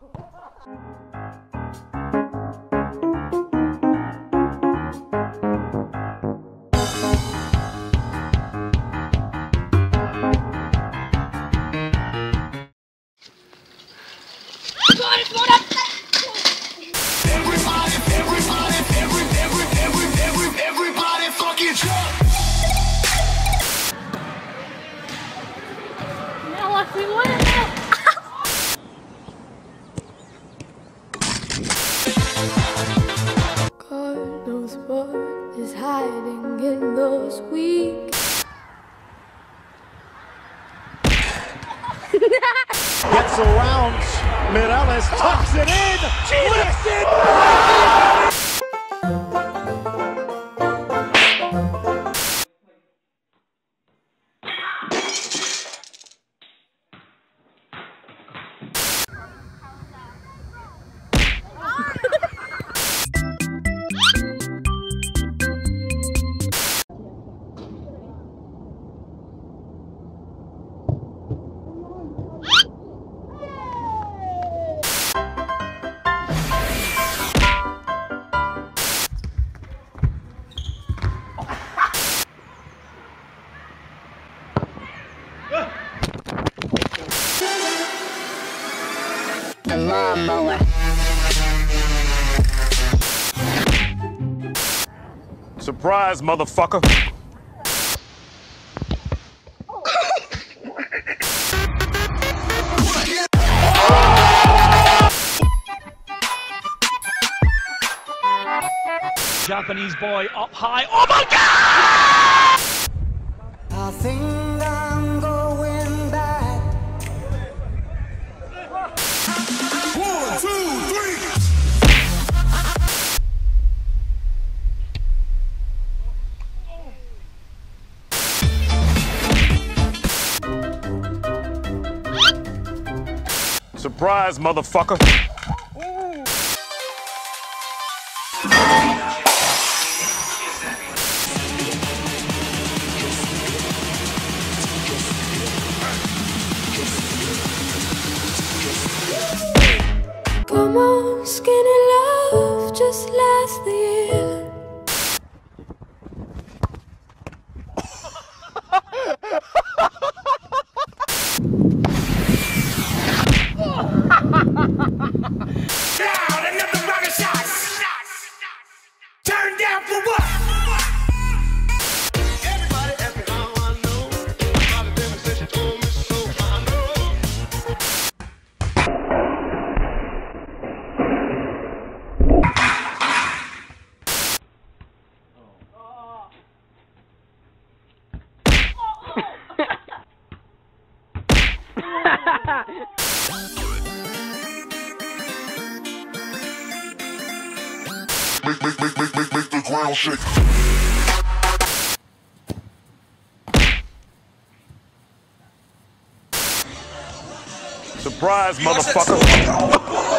Now I see what is hiding in those weak. Gets around Mireles, tucks it in, lifts it. Surprise, motherfucker. Japanese boy up high. Oh my God! Surprise, motherfucker. Come on, skinny love, just last the year. Ha ha ha! Make, make, make, make, make, make the ground shake. Surprise, motherfucker.